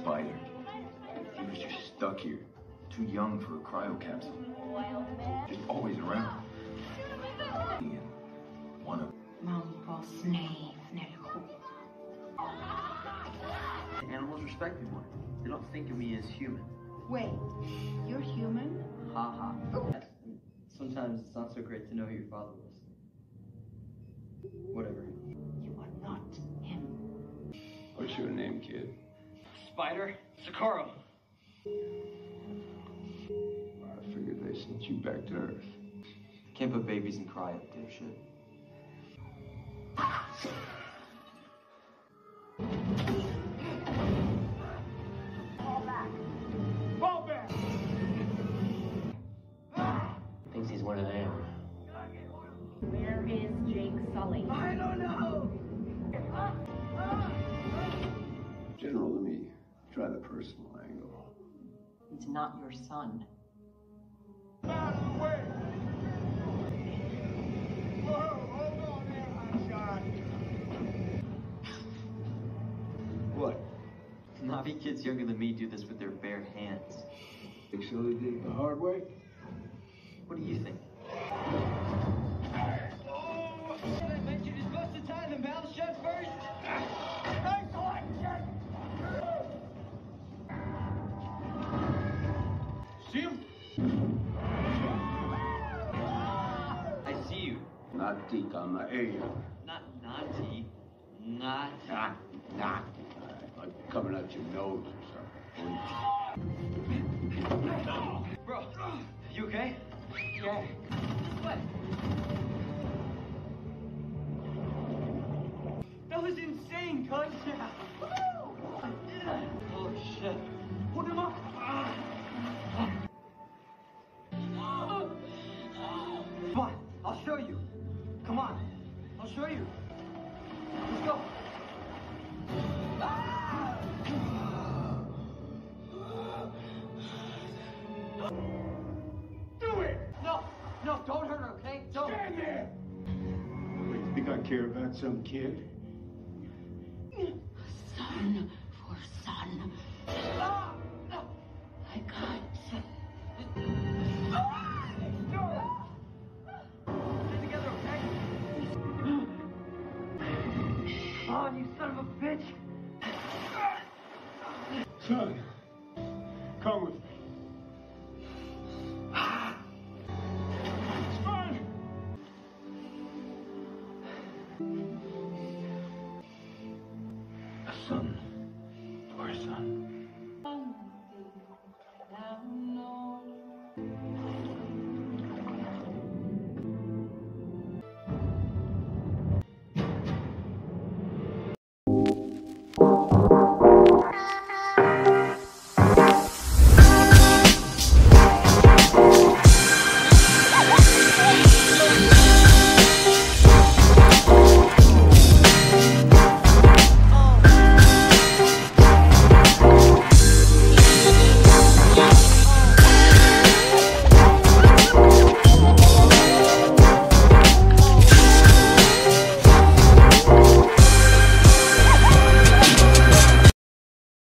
spider. He was just stuck here. Too young for a cryo capsule. Just always around. And one of Mamposnei nel Animals respect me more. They don't think of me as human. Wait, you're human? Ha ha. Yes. Sometimes it's not so great to know who your father was. Whatever. You are not him. What's your name, kid? Spider? Socorro. I figured they sent you back to Earth. Can't put babies in cryo, dipshit. Fall back. Fall back. Thinks he's one of them. Where is Jake Sully? I don't know. Not your son. What? Na'vi kids younger than me do this with their bare hands. Think so they did the hard way? What do you think? See him? I see you. Not tika ella. Not naughty. Not. Not, Not. I'm coming out your nose or something. Bro, you okay? Yeah. Way. That was insane, cuz. Come on, I'll show you. Come on, I'll show you. Let's go. Ah! Do it! No, no, don't hurt her, okay? Don't. Stand there! You think I care about some kid? You son of a bitch! Son, come with me. It's fine. A son for a son.